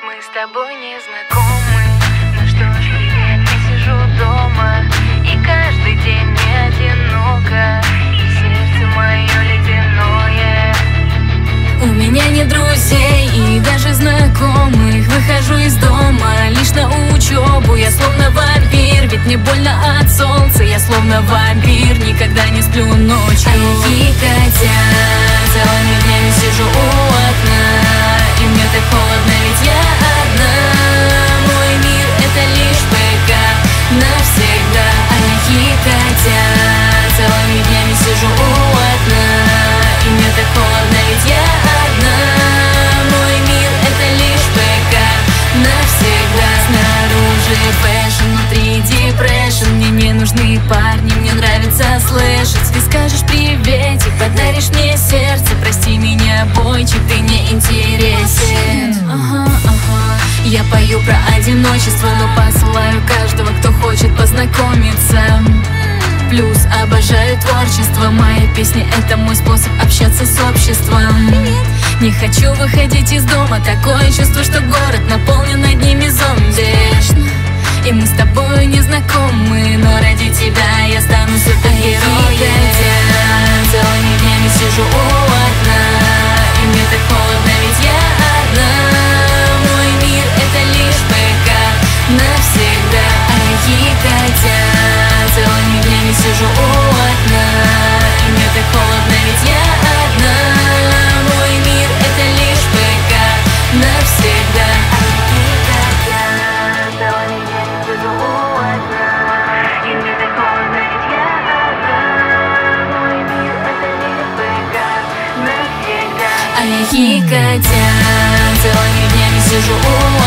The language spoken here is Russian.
Мы с тобой не знакомы. Ну что ж, привет, я сижу дома? И каждый день не одиноко. И сердце мое ледяное. У меня нет друзей и даже знакомых. Выхожу из дома лишь на учебу Я словно вампир, ведь мне больно от солнца. Я словно вампир, никогда не сплю ночью. А я скажешь приветик, подаришь мне сердце. Прости меня, бойчик, ты не интересен. Ага, ага. Я пою про одиночество, но посылаю каждого, кто хочет познакомиться. Плюс обожаю творчество. Мои песни это мой способ общаться с обществом. Не хочу выходить из дома. Такое чувство, что город наполнен одними зомби А я хикотя Целыми днями сижу. у